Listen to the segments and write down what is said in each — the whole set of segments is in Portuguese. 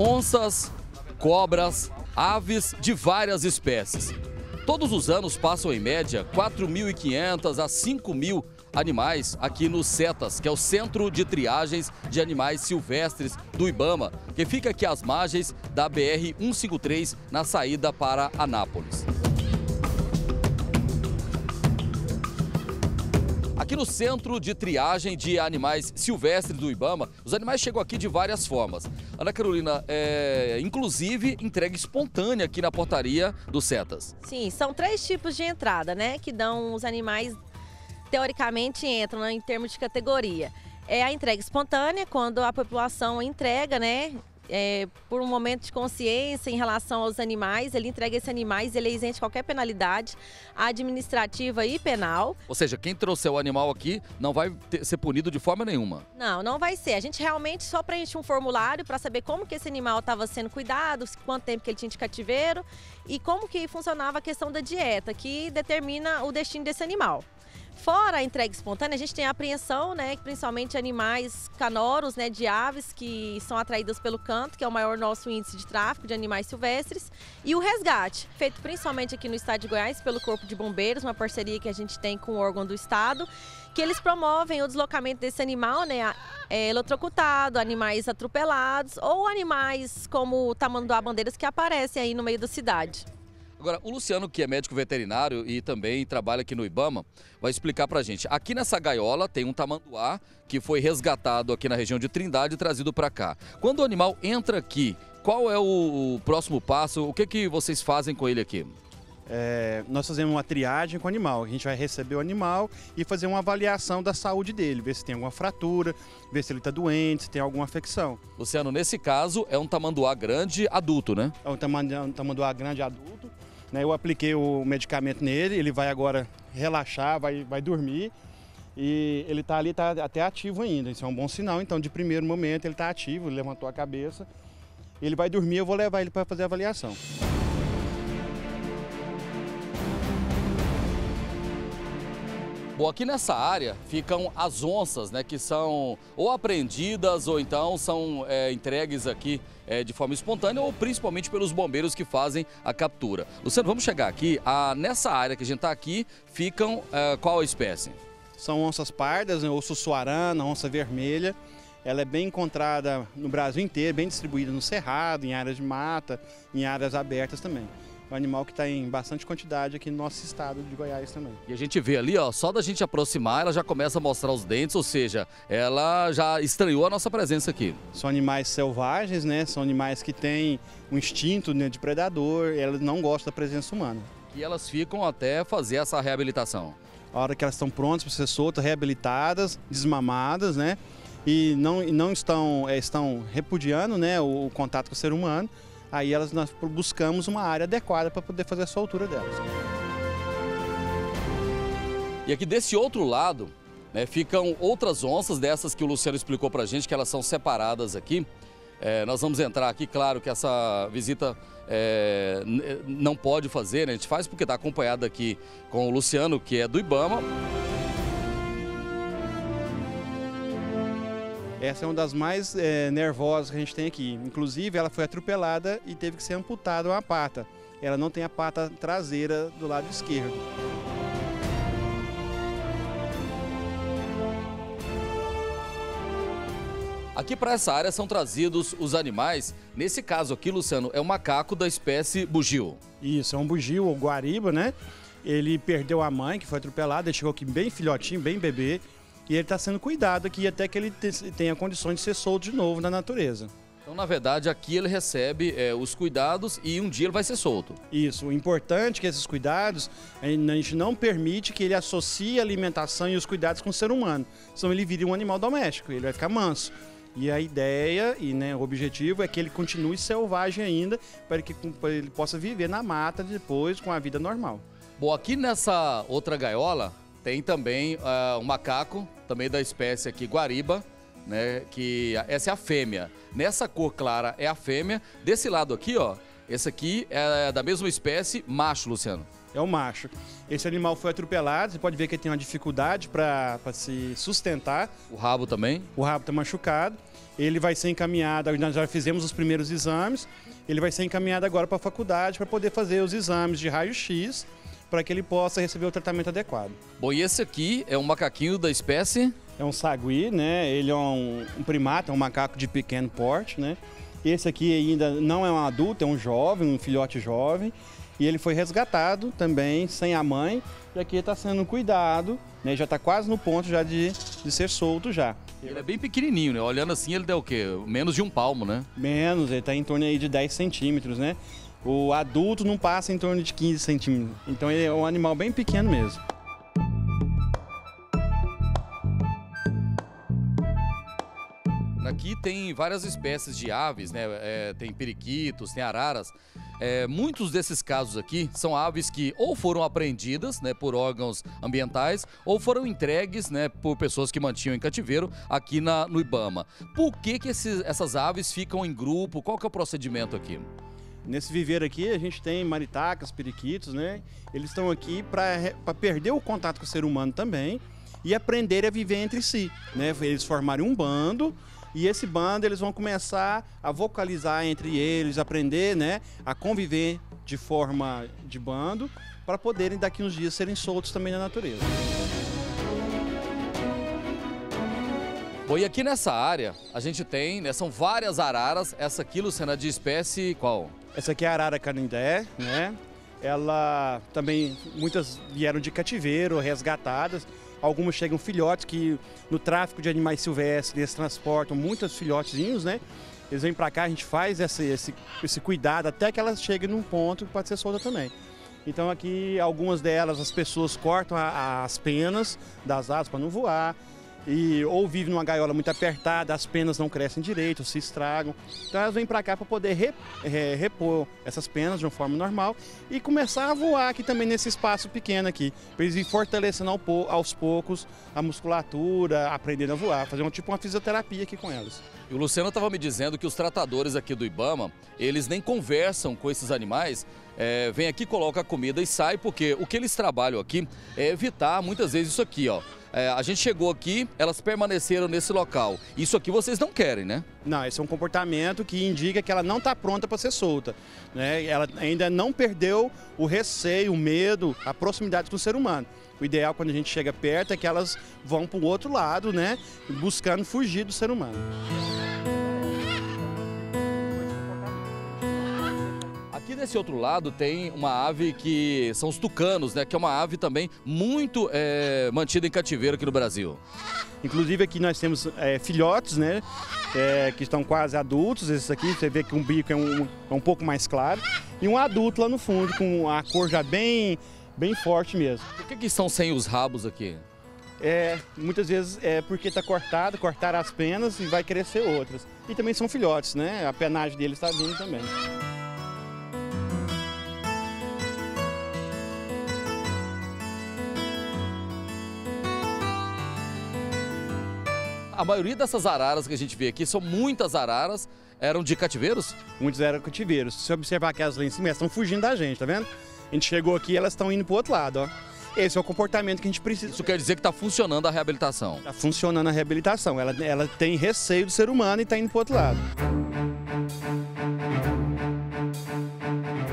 onças, cobras, aves de várias espécies. Todos os anos passam em média 4.500 a 5.000 animais aqui no CETAS, que é o Centro de Triagens de Animais Silvestres do Ibama, que fica aqui às margens da BR 153 na saída para Anápolis. No centro de triagem de animais silvestres do Ibama, os animais chegam aqui de várias formas. Ana Carolina, é, inclusive entrega espontânea aqui na portaria do Setas. Sim, são três tipos de entrada, né? Que dão os animais, teoricamente, entram né, em termos de categoria. É a entrega espontânea, quando a população entrega, né? É, por um momento de consciência em relação aos animais, ele entrega esses animais, ele é isento de qualquer penalidade administrativa e penal. Ou seja, quem trouxer o animal aqui não vai ter, ser punido de forma nenhuma. Não, não vai ser. A gente realmente só preenche um formulário para saber como que esse animal estava sendo cuidado, quanto tempo que ele tinha de cativeiro e como que funcionava a questão da dieta, que determina o destino desse animal. Fora a entrega espontânea, a gente tem a apreensão, né, principalmente animais canoros, né, de aves que são atraídas pelo canto, que é o maior nosso índice de tráfico de animais silvestres, e o resgate, feito principalmente aqui no estado de Goiás pelo Corpo de Bombeiros, uma parceria que a gente tem com o órgão do estado, que eles promovem o deslocamento desse animal, né, é, eletrocutado, animais atropelados ou animais como o tamanduá bandeiras que aparecem aí no meio da cidade. Agora, o Luciano, que é médico veterinário e também trabalha aqui no Ibama, vai explicar pra gente. Aqui nessa gaiola tem um tamanduá que foi resgatado aqui na região de Trindade e trazido para cá. Quando o animal entra aqui, qual é o próximo passo? O que, que vocês fazem com ele aqui? É, nós fazemos uma triagem com o animal. A gente vai receber o animal e fazer uma avaliação da saúde dele, ver se tem alguma fratura, ver se ele está doente, se tem alguma afecção. Luciano, nesse caso é um tamanduá grande adulto, né? É um tamanduá grande adulto né, eu apliquei o medicamento nele, ele vai agora relaxar, vai, vai dormir. E ele está ali, está até ativo ainda. Isso é um bom sinal. Então, de primeiro momento, ele está ativo, ele levantou a cabeça. Ele vai dormir, eu vou levar ele para fazer a avaliação. Bom, aqui nessa área ficam as onças, né, que são ou apreendidas ou então são é, entregues aqui é, de forma espontânea ou principalmente pelos bombeiros que fazem a captura. Luciano, vamos chegar aqui. A, nessa área que a gente está aqui, ficam é, qual a espécie? São onças pardas, né, osso suarana, onça vermelha. Ela é bem encontrada no Brasil inteiro, bem distribuída no cerrado, em áreas de mata, em áreas abertas também um animal que está em bastante quantidade aqui no nosso estado de Goiás também. E a gente vê ali, ó, só da gente aproximar, ela já começa a mostrar os dentes, ou seja, ela já estranhou a nossa presença aqui. São animais selvagens, né? São animais que têm um instinto né, de predador, elas não gostam da presença humana. E elas ficam até fazer essa reabilitação. A hora que elas estão prontas para ser soltas, reabilitadas, desmamadas, né? E não, não estão, é, estão repudiando né, o, o contato com o ser humano, aí elas, nós buscamos uma área adequada para poder fazer a soltura delas. E aqui desse outro lado, né, ficam outras onças dessas que o Luciano explicou para a gente, que elas são separadas aqui. É, nós vamos entrar aqui, claro que essa visita é, não pode fazer, né? a gente faz porque está acompanhado aqui com o Luciano, que é do Ibama. Essa é uma das mais é, nervosas que a gente tem aqui. Inclusive, ela foi atropelada e teve que ser amputada uma pata. Ela não tem a pata traseira do lado esquerdo. Aqui para essa área são trazidos os animais. Nesse caso aqui, Luciano, é um macaco da espécie bugio. Isso, é um bugio ou guariba, né? Ele perdeu a mãe, que foi atropelada, ele chegou aqui bem filhotinho, bem bebê e ele está sendo cuidado aqui até que ele tenha condições de ser solto de novo na natureza. Então, na verdade, aqui ele recebe é, os cuidados e um dia ele vai ser solto. Isso. O importante é que esses cuidados, a gente não permite que ele associe a alimentação e os cuidados com o ser humano. Senão ele vira um animal doméstico, ele vai ficar manso. E a ideia e né, o objetivo é que ele continue selvagem ainda, para que ele possa viver na mata depois com a vida normal. Bom, aqui nessa outra gaiola, tem também uh, um macaco, também da espécie aqui guariba, né? Que essa é a fêmea. Nessa cor clara é a fêmea. Desse lado aqui, ó, esse aqui é da mesma espécie, macho, Luciano. É o macho. Esse animal foi atropelado, você pode ver que ele tem uma dificuldade para se sustentar. O rabo também? O rabo está machucado. Ele vai ser encaminhado, nós já fizemos os primeiros exames, ele vai ser encaminhado agora para a faculdade para poder fazer os exames de raio-x para que ele possa receber o tratamento adequado. Bom, e esse aqui é um macaquinho da espécie? É um sagui, né? Ele é um, um primata, é um macaco de pequeno porte, né? Esse aqui ainda não é um adulto, é um jovem, um filhote jovem. E ele foi resgatado também, sem a mãe. E aqui está sendo cuidado, né? Já está quase no ponto já de, de ser solto já. Ele é bem pequenininho, né? Olhando assim, ele deu o quê? Menos de um palmo, né? Menos, ele está em torno aí de 10 centímetros, né? O adulto não passa em torno de 15 centímetros. Então ele é um animal bem pequeno mesmo. Aqui tem várias espécies de aves, né? É, tem periquitos, tem araras. É, muitos desses casos aqui são aves que ou foram apreendidas né, por órgãos ambientais ou foram entregues né, por pessoas que mantinham em cativeiro aqui na, no Ibama. Por que, que esses, essas aves ficam em grupo? Qual que é o procedimento aqui? Nesse viveiro aqui a gente tem maritacas, periquitos, né? Eles estão aqui para perder o contato com o ser humano também e aprender a viver entre si, né? Eles formarem um bando e esse bando eles vão começar a vocalizar entre eles, aprender, né, a conviver de forma de bando para poderem daqui uns dias serem soltos também na natureza. Bom, e aqui nessa área a gente tem, né, são várias araras. Essa aqui, Luciana, de espécie qual? Essa aqui é a arara canindé, né? Ela também, muitas vieram de cativeiro, resgatadas. Algumas chegam filhotes que no tráfico de animais silvestres eles transportam muitos filhotezinhos, né? Eles vêm para cá, a gente faz esse, esse, esse cuidado até que elas cheguem num ponto que pode ser solta também. Então aqui algumas delas as pessoas cortam a, as penas das asas para não voar e ou vive numa gaiola muito apertada, as penas não crescem direito, se estragam. Então elas vêm para cá para poder re, re, repor essas penas de uma forma normal e começar a voar aqui também nesse espaço pequeno aqui, para eles ir fortalecendo aos poucos a musculatura, aprendendo a voar, fazer um tipo uma fisioterapia aqui com elas. E o Luciano estava me dizendo que os tratadores aqui do Ibama, eles nem conversam com esses animais, é, vem aqui, coloca a comida e sai, porque o que eles trabalham aqui é evitar muitas vezes isso aqui, ó. É, a gente chegou aqui, elas permaneceram nesse local. Isso aqui vocês não querem, né? Não, esse é um comportamento que indica que ela não está pronta para ser solta. Né? Ela ainda não perdeu o receio, o medo, a proximidade com o ser humano. O ideal quando a gente chega perto é que elas vão para o outro lado, né? Buscando fugir do ser humano. Aqui desse outro lado tem uma ave que são os tucanos, né? Que é uma ave também muito é, mantida em cativeiro aqui no Brasil. Inclusive aqui nós temos é, filhotes, né? É, que estão quase adultos. Esses aqui, você vê que um bico é um, é um pouco mais claro. E um adulto lá no fundo, com a cor já bem, bem forte mesmo. Por que, que são sem os rabos aqui? É, muitas vezes é porque está cortado, cortaram as penas e vai crescer outras. E também são filhotes, né? A penagem deles está vindo também. A maioria dessas araras que a gente vê aqui, são muitas araras, eram de cativeiros? Muitos eram cativeiros. Se você observar aquelas lá em cima, elas estão fugindo da gente, tá vendo? A gente chegou aqui elas estão indo pro outro lado, ó. Esse é o comportamento que a gente precisa. Isso quer dizer que está funcionando a reabilitação? Está funcionando a reabilitação. Ela, ela tem receio do ser humano e está indo pro outro lado.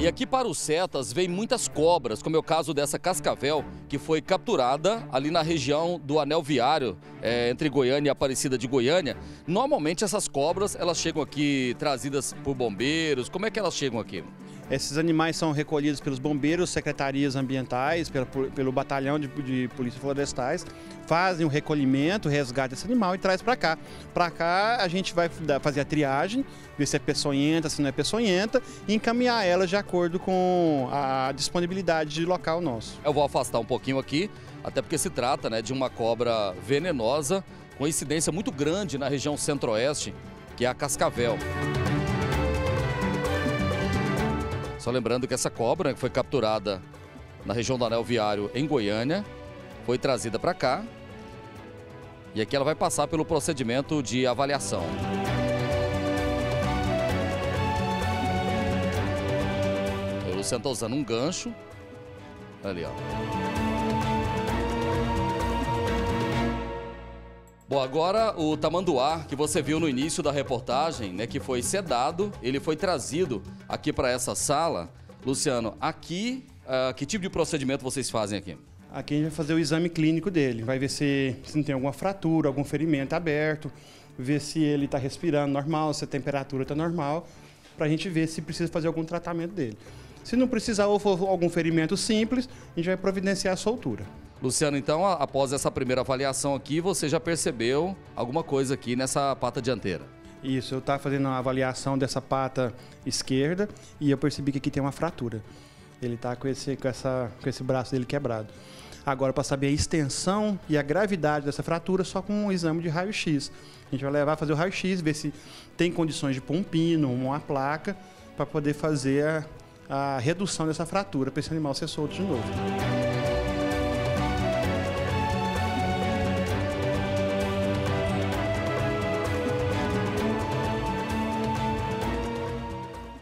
E aqui para os setas vem muitas cobras, como é o caso dessa cascavel, que foi capturada ali na região do anel viário, é, entre Goiânia e Aparecida de Goiânia. Normalmente essas cobras, elas chegam aqui trazidas por bombeiros, como é que elas chegam aqui? Esses animais são recolhidos pelos bombeiros, secretarias ambientais, pelo, pelo batalhão de, de polícia florestais, fazem o recolhimento, resgate desse animal e traz para cá. Para cá a gente vai fazer a triagem, ver se é peçonhenta, se não é peçonhenta e encaminhar ela de acordo com a disponibilidade de local nosso. Eu vou afastar um pouquinho aqui, até porque se trata né, de uma cobra venenosa com incidência muito grande na região centro-oeste, que é a cascavel. Só lembrando que essa cobra, que foi capturada na região do Anel Viário, em Goiânia, foi trazida para cá. E aqui ela vai passar pelo procedimento de avaliação. O Luciano está usando um gancho Ali, ó. Bom, agora o tamanduá que você viu no início da reportagem, né, que foi sedado, ele foi trazido aqui para essa sala. Luciano, aqui, uh, que tipo de procedimento vocês fazem aqui? Aqui a gente vai fazer o exame clínico dele, vai ver se, se não tem alguma fratura, algum ferimento aberto, ver se ele está respirando normal, se a temperatura está normal, para a gente ver se precisa fazer algum tratamento dele. Se não precisar ou for algum ferimento simples, a gente vai providenciar a soltura. Luciano, então, após essa primeira avaliação aqui, você já percebeu alguma coisa aqui nessa pata dianteira? Isso, eu estava fazendo uma avaliação dessa pata esquerda e eu percebi que aqui tem uma fratura. Ele está com esse, com, essa, com esse braço dele quebrado. Agora, para saber a extensão e a gravidade dessa fratura, só com um exame de raio-x. A gente vai levar a fazer o raio-x, ver se tem condições de pôr um pino, uma placa, para poder fazer a, a redução dessa fratura, para esse animal ser solto de novo.